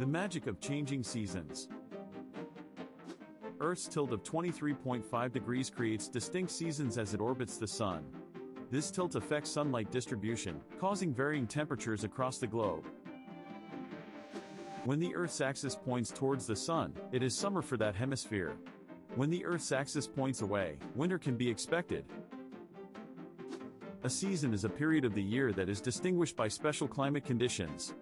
The magic of changing seasons. Earth's tilt of 23.5 degrees creates distinct seasons as it orbits the Sun. This tilt affects sunlight distribution, causing varying temperatures across the globe. When the Earth's axis points towards the Sun, it is summer for that hemisphere. When the Earth's axis points away, winter can be expected. A season is a period of the year that is distinguished by special climate conditions.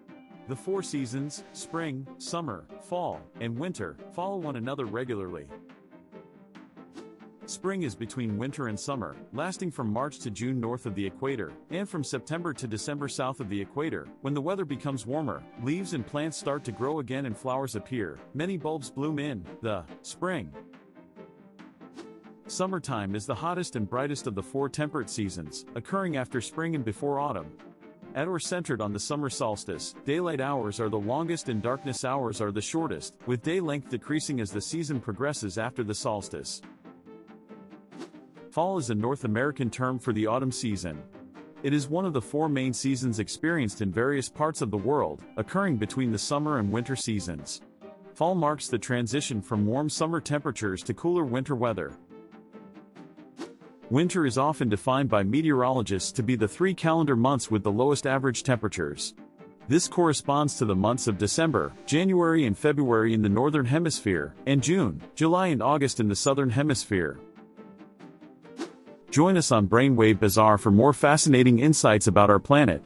The four seasons, spring, summer, fall, and winter, follow one another regularly. Spring is between winter and summer, lasting from March to June north of the equator, and from September to December south of the equator. When the weather becomes warmer, leaves and plants start to grow again and flowers appear. Many bulbs bloom in the spring. Summertime is the hottest and brightest of the four temperate seasons, occurring after spring and before autumn. At or centered on the summer solstice, daylight hours are the longest and darkness hours are the shortest, with day length decreasing as the season progresses after the solstice. Fall is a North American term for the autumn season. It is one of the four main seasons experienced in various parts of the world, occurring between the summer and winter seasons. Fall marks the transition from warm summer temperatures to cooler winter weather. Winter is often defined by meteorologists to be the three calendar months with the lowest average temperatures. This corresponds to the months of December, January and February in the Northern Hemisphere, and June, July and August in the Southern Hemisphere. Join us on Brainwave Bazaar for more fascinating insights about our planet.